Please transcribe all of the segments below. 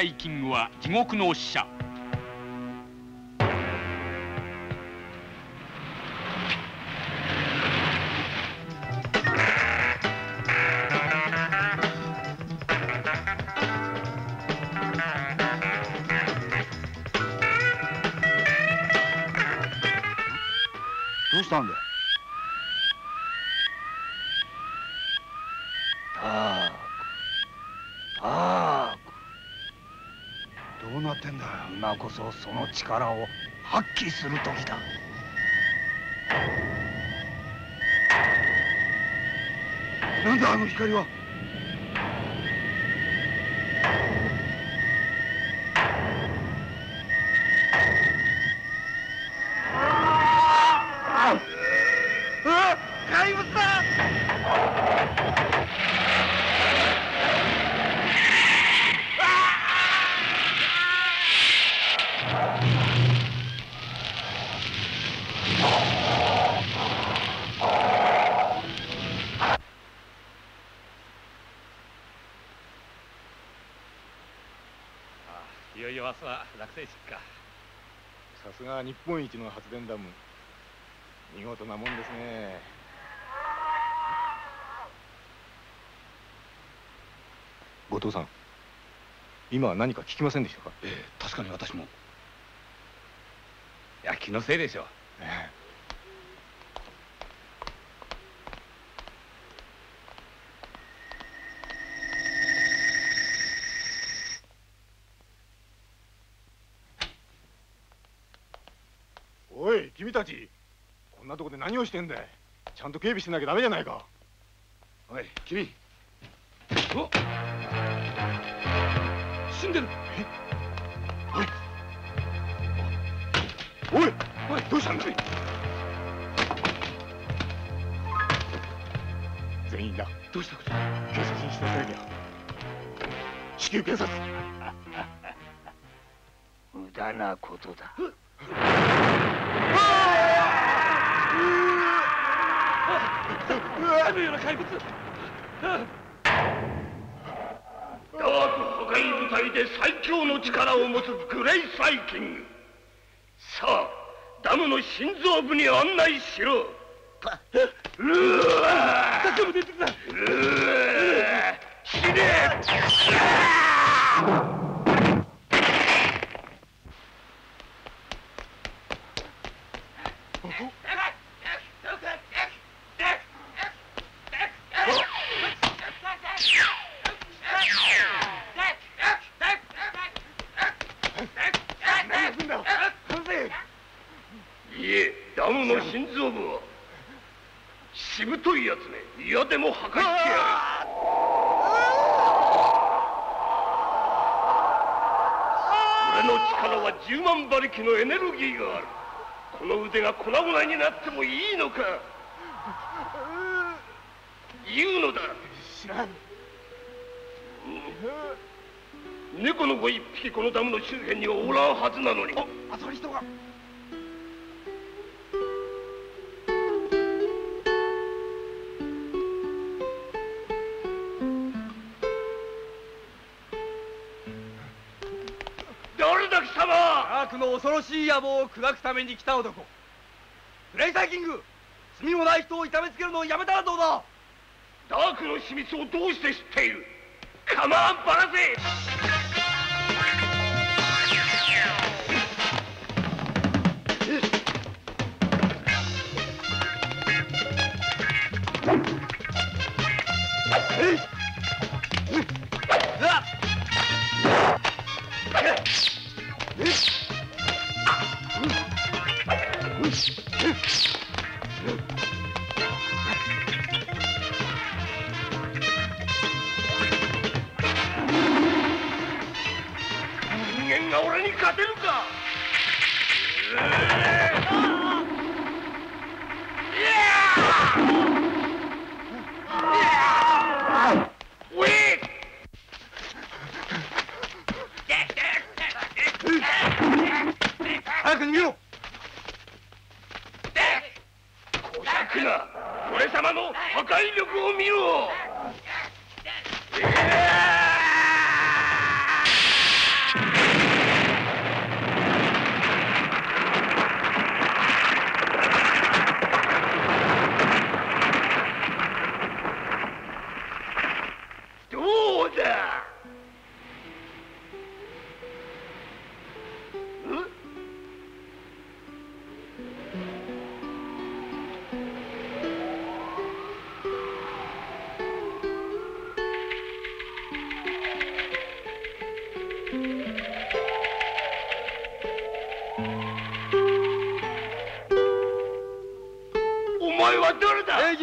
サイキングは地獄の使者。どうしたんだよ？タークまってんだ。今こそその力を発揮する時だ。なんだあの光はあ怪物だいよいよ明日は落成式か。さすが日本一の発電ダム。見事なもんですね。後藤さん今は何か聞きませんでしたか？ええ確かに私も。いや気のせいでしょう。おい君たちこんなとこで何をしてんだい？ちゃんと警備しなきゃダメじゃないか。おい君。お死んでる。おい。おいどうしたんだい？全員だどうしたこと警察に知らせなきゃ。至急警察。無駄なことだあのような怪物ダーク破壊部隊で最強の力を持つグレイサイキングさあダムの心臓部に案内しろうわ助けも出てくだうわ死ねいえダムの心臓部はしぶといやつね嫌でも破壊してやる俺の力は10万馬力のエネルギーがある。この腕が粉々になってもいいのか。言うのだ。知らん。猫の子一匹このダムの周辺にはおらんはずなのに。あそこに人が恐ろしい野望を砕くために来た男。グレイサイキング罪もない人を痛めつけるのをやめたらどうだ？ダークの秘密をどうして知っている？構わんばらせ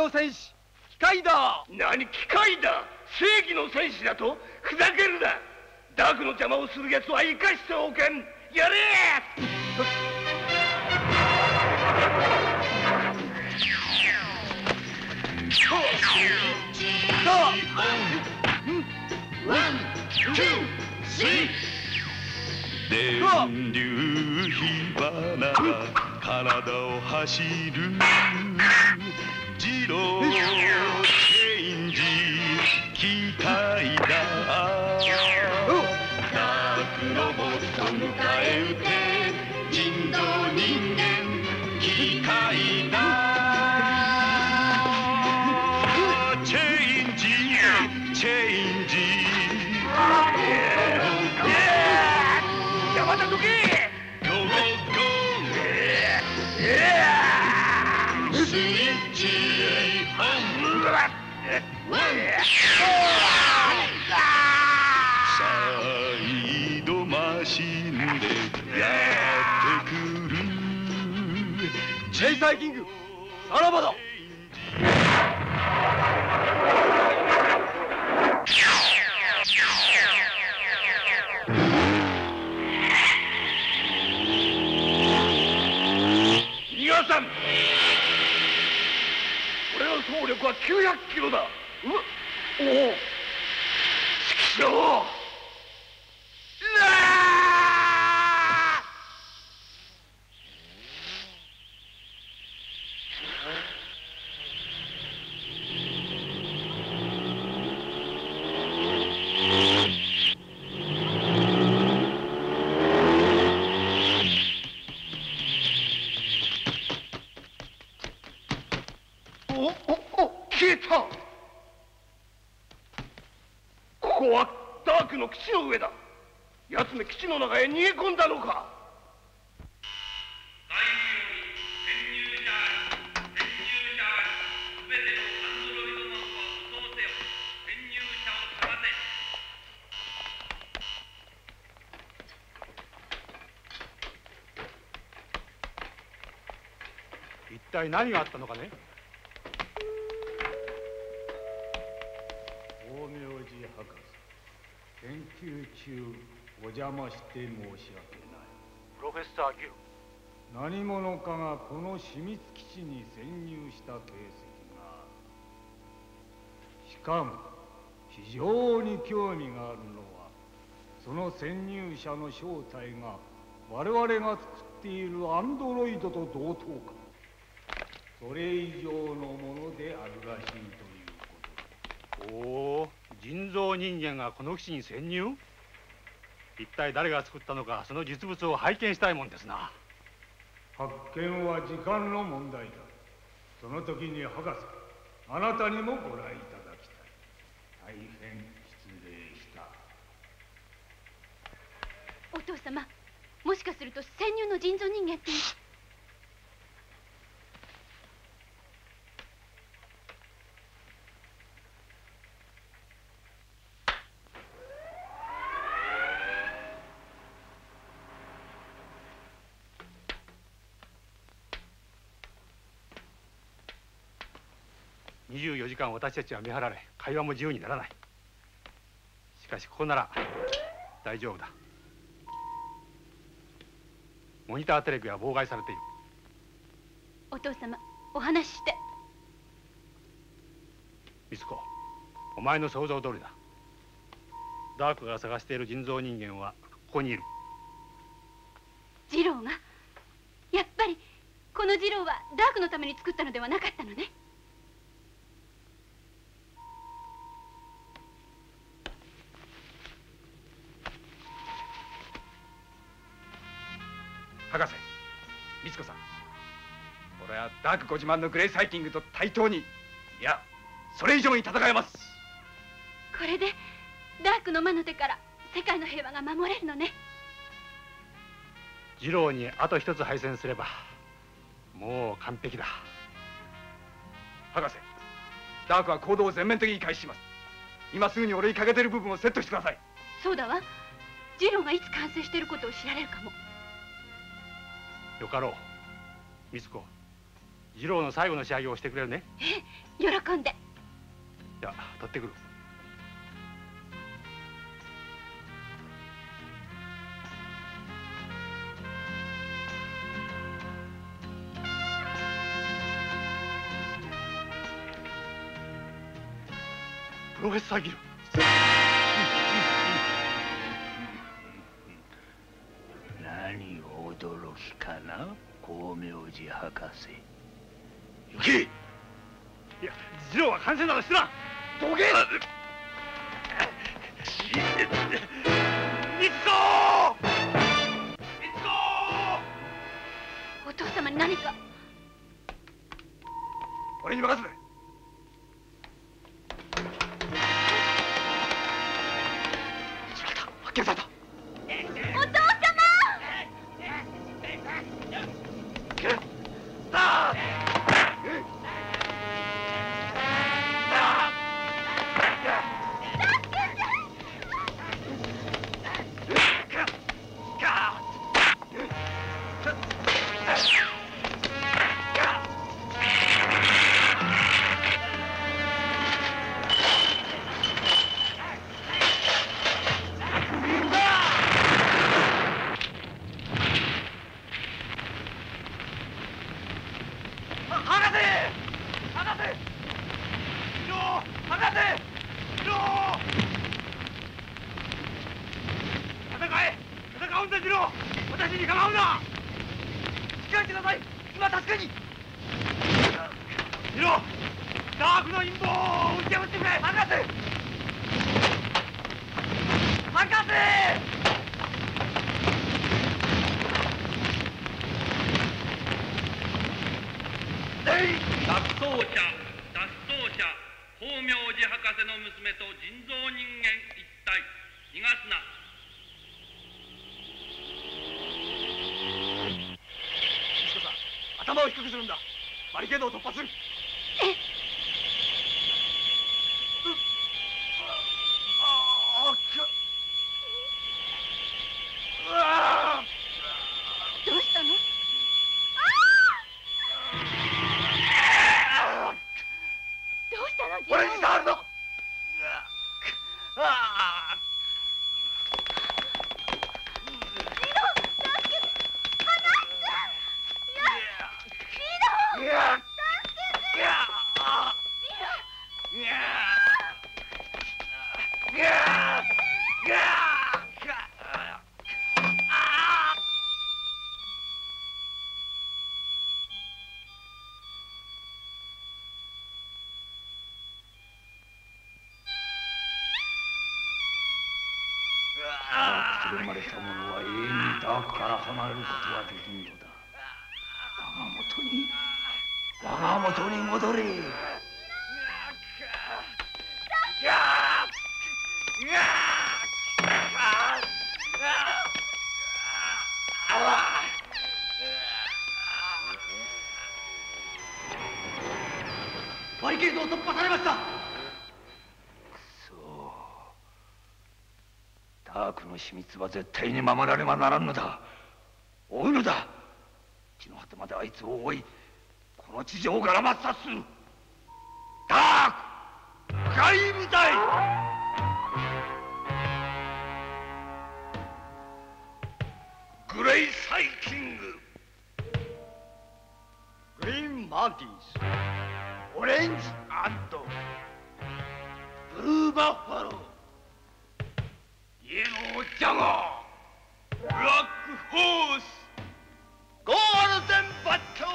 の戦士機械だ。何機械だ？正義の戦士だと？ふざけるな。ダークの邪魔をする奴は生かしておけん。やれ！電流火花体を走る自イドマシンでやってくる。チェイサーキングさらばだ。逃がさん俺の総力は900キロだ。うわおおちくしょううわあおおお消えたここはダークの基地の上だ。奴め基地の中へ逃げ込んだのか。一体何があったのかね？大明寺博士研究中お邪魔して申し訳ない。プロフェッサー・ギル。何者かがこの秘密基地に潜入した形跡が。あるしかも非常に興味があるのはその潜入者の正体が我々が作っているアンドロイドと同等か。それ以上のものであるらしいということ。だおお人造人間がこの基地に潜入？一体誰が作ったのかその実物を拝見したいもんですな。発見は時間の問題だ。その時に博士あなたにもご覧いただきたい。大変失礼した。お父様もしかすると潜入の人造人間って24時間私たちは見張られ会話も自由にならない。しかしここなら大丈夫だ。モニターテレビは妨害されている。お父様お話しして。ミツコお前の想像通りだ。ダークが探している人造人間はここにいる。次郎がやっぱりこの次郎はダークのために作ったのではなかったのねダークご自慢のグレイサイキングと対等にいやそれ以上に戦えます。これでダークの魔の手から世界の平和が守れるのね。次郎にあと一つ敗戦すればもう完璧だ。博士ダークは行動を全面的に開始します。今すぐに俺に欠けてる部分をセットしてください。そうだわ。次郎がいつ完成していることを知られるかも。よかろう。美津子次郎の最後の仕上げをしてくれるね。ええ喜んで。じゃあ取ってくる。プロフェッサーギル。何驚きかな光明寺博士行けいや次郎は感染などしてな。どけ。逃がすな。石子さん頭を低くするんだ。バリケードを突破する。連れ生まれた者は永遠にダークから離れることはできんのだ。我が元に我が元に戻れ。バリケードを突破されました。科の秘密は絶対に守らればならぬのだ。追うのだ。地の果てまであいつを追いこの地上から抹殺する。ダーク。深いた隊グレイサイキング。グリーンマーンティンスオレンジアントブルーバッファロー。イエロージャガーブラックホースゴールデンバット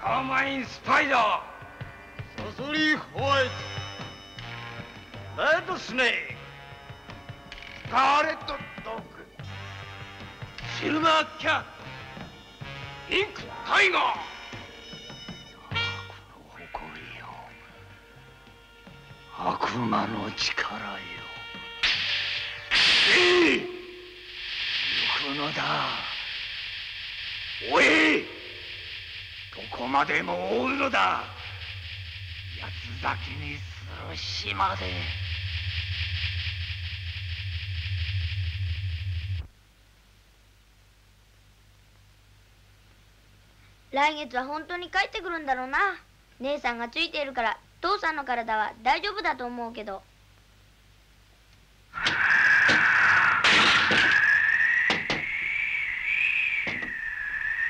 カーマインスパイダーサソリホワイトレッドスネークスカーレットドッグシルバーキャットピンクタイガー。悪魔の力よ行くのだ。おいどこまでも追うのだ。八つ咲きにする島で。来月は本当に帰ってくるんだろうな。姉さんがついているから父さんの体は大丈夫だと思うけど。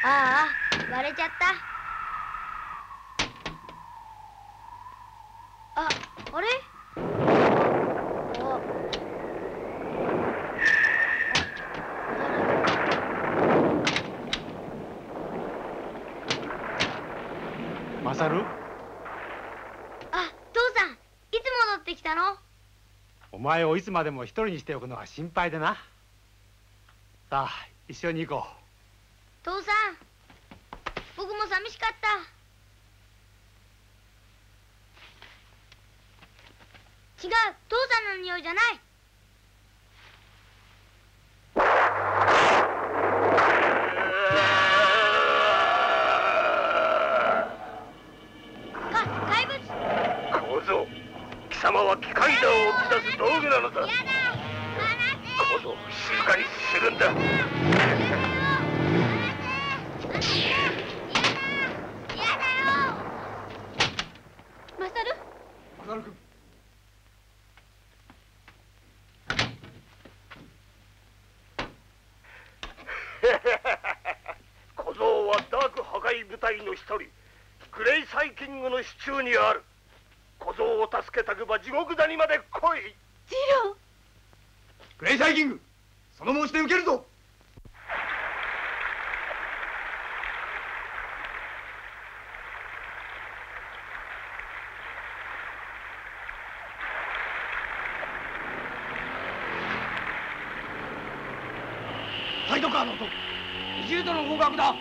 ああ割れちゃった。ああれ？あマサルあ父さんいつ戻ってきたの？お前をいつまでも一人にしておくのは心配でな。さあ一緒に行こ父さん寂しかった。違う父さんの匂いじゃない。か怪物。小僧。貴様は機械弾を下す道具なのだ。小僧静かにするんだマサルマサル君小僧はダーク破壊部隊の一人グレイサイキングの支柱にある小僧を助けたくば地獄谷まで来いジローグレイサイキングその申し出受けるぞサイドカーの音20度の合格だ。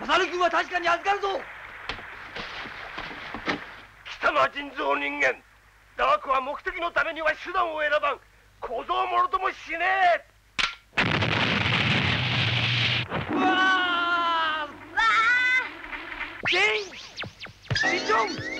マサル君は確かに預かるぞ。貴様人造人間。ダークは目的のためには手段を選ばん。小僧もろともしねえうわー全員シ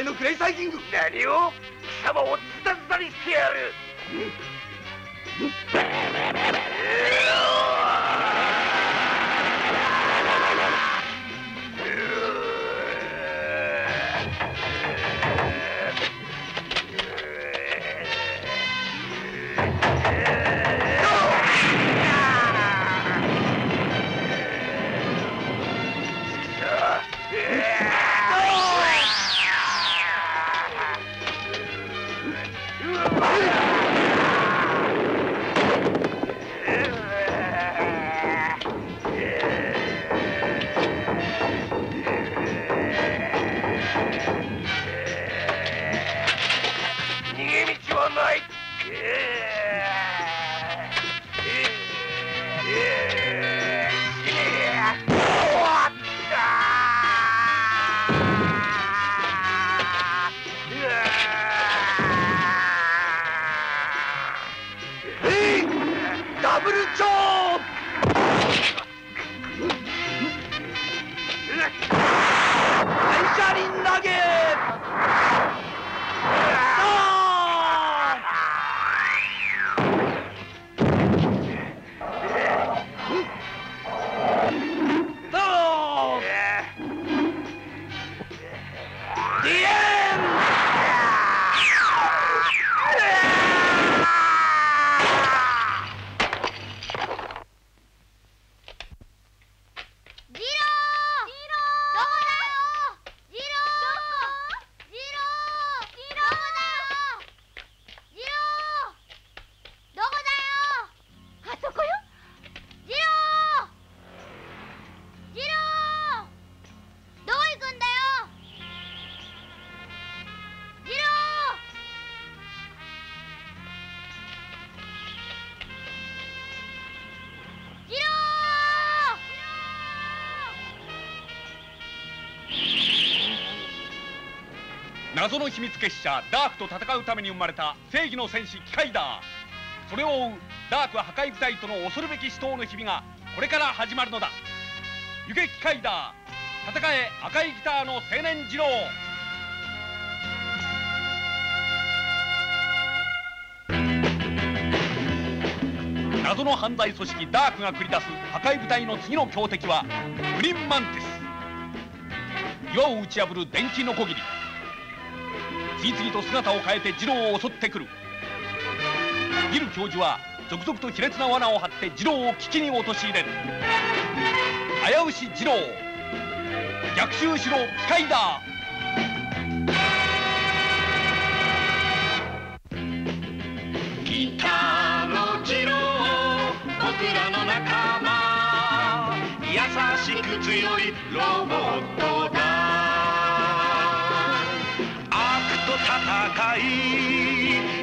隊のグレイサイキング。何を貴様をズタズタにしてやる。謎の秘密結社ダークと戦うために生まれた正義の戦士キカイダー。それを追うダーク破壊部隊との恐るべき死闘の日々がこれから始まるのだ。行けキカイダー戦え赤いギターの青年次郎。謎の犯罪組織ダークが繰り出す破壊部隊の次の強敵はグリーンマンティス。岩を打ち破る電気のこぎり次々と姿を変えて次郎を襲ってくる。ギル教授は続々と卑劣な罠を張って次郎を危機に陥れる。危うし次郎。逆襲しろ機械だギターの次郎僕らの仲間。優しく強いロボットだ。戦い。